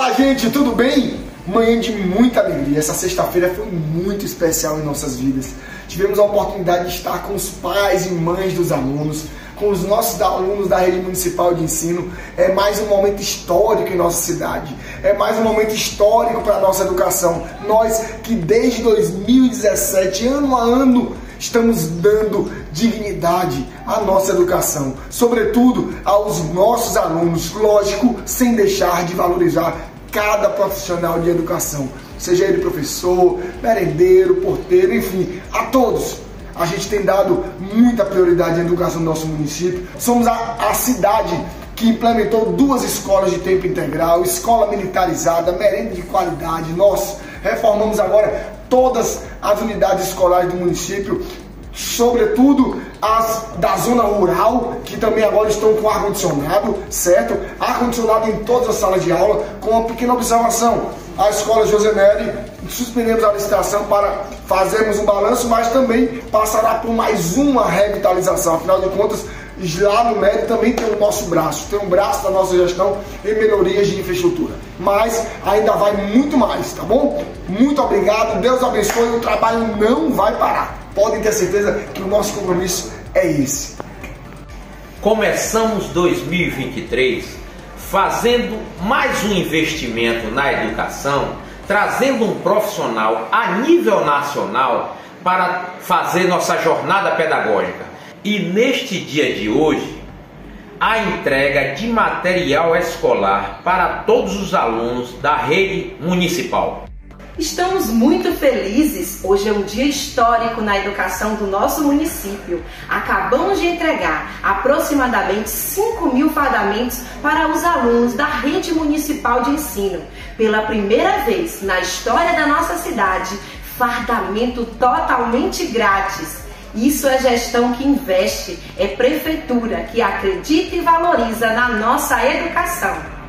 Olá, gente, tudo bem? Manhã de muita alegria. Essa sexta-feira foi muito especial em nossas vidas. Tivemos a oportunidade de estar com os pais e mães dos alunos, com os nossos alunos da rede municipal de ensino. É mais um momento histórico em nossa cidade. É mais um momento histórico para a nossa educação. Nós que desde 2017, ano a ano, estamos dando dignidade à nossa educação, sobretudo aos nossos alunos, lógico, sem deixar de valorizar cada profissional de educação, seja ele professor, merendeiro, porteiro, enfim, a todos. A gente tem dado muita prioridade à educação do nosso município. Somos a, a cidade que implementou duas escolas de tempo integral, escola militarizada, merenda de qualidade. Nós reformamos agora todas as unidades escolares do município, sobretudo as da zona rural, que também agora estão com ar-condicionado, certo? Ar-condicionado em todas as salas de aula, com uma pequena observação. A escola José Neri, suspendemos a licitação para fazermos um balanço, mas também passará por mais uma revitalização. Afinal de contas, lá no médio também tem o nosso braço, tem um braço da nossa gestão em melhorias de infraestrutura. Mas ainda vai muito mais, tá bom? Muito obrigado, Deus abençoe, o trabalho não vai parar. Podem ter certeza que o nosso compromisso é esse. Começamos 2023 fazendo mais um investimento na educação, trazendo um profissional a nível nacional para fazer nossa jornada pedagógica e neste dia de hoje, a entrega de material escolar para todos os alunos da rede municipal. Estamos muito felizes. Hoje é um dia histórico na educação do nosso município. Acabamos de entregar aproximadamente 5 mil fardamentos para os alunos da rede municipal de ensino. Pela primeira vez na história da nossa cidade, fardamento totalmente grátis. Isso é gestão que investe, é prefeitura que acredita e valoriza na nossa educação.